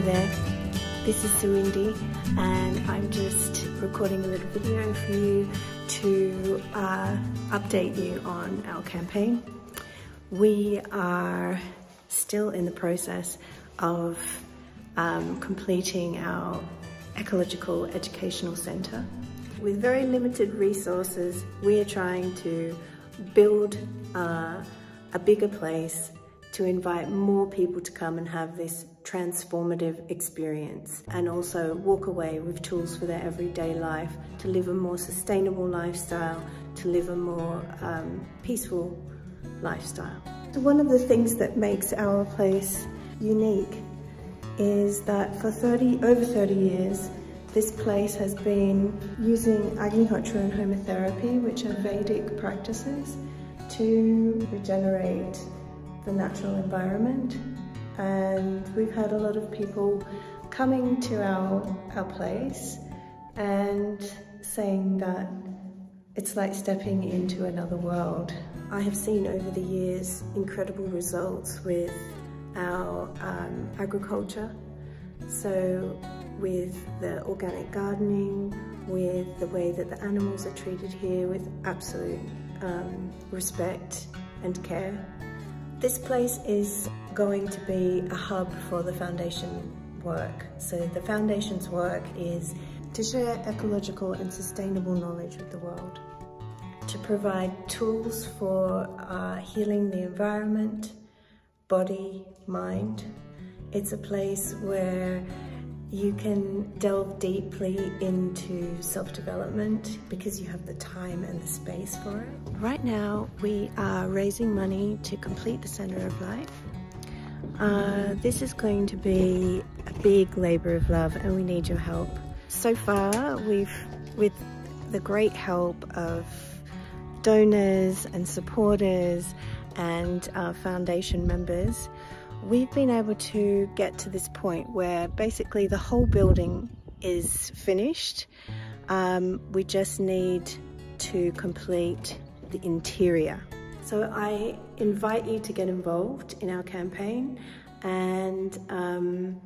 There, this is Suindi and I'm just recording a little video for you to uh, update you on our campaign. We are still in the process of um, completing our ecological educational centre. With very limited resources, we are trying to build uh, a bigger place to invite more people to come and have this transformative experience and also walk away with tools for their everyday life to live a more sustainable lifestyle, to live a more um, peaceful lifestyle. So one of the things that makes our place unique is that for 30, over 30 years, this place has been using Agnihotra and Homa therapy, which are Vedic practices, to regenerate the natural environment. And we've had a lot of people coming to our, our place and saying that it's like stepping into another world. I have seen over the years incredible results with our um, agriculture. So with the organic gardening, with the way that the animals are treated here with absolute um, respect and care. This place is going to be a hub for the foundation work. So the foundation's work is to share ecological and sustainable knowledge with the world, to provide tools for uh, healing the environment, body, mind. It's a place where you can delve deeply into self-development because you have the time and the space for it. Right now, we are raising money to complete the Centre of Light. Uh, this is going to be a big labor of love and we need your help. So far, we've, with the great help of donors and supporters and uh, foundation members, we've been able to get to this point where basically the whole building is finished. Um, we just need to complete the interior. So I invite you to get involved in our campaign and um,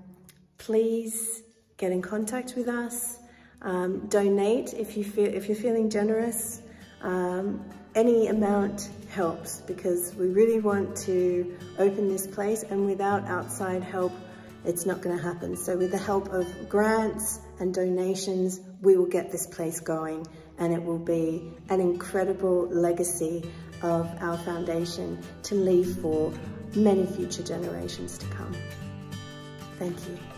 please get in contact with us. Um, donate if you feel if you're feeling generous. Any amount helps because we really want to open this place and without outside help, it's not gonna happen. So with the help of grants and donations, we will get this place going and it will be an incredible legacy of our foundation to leave for many future generations to come. Thank you.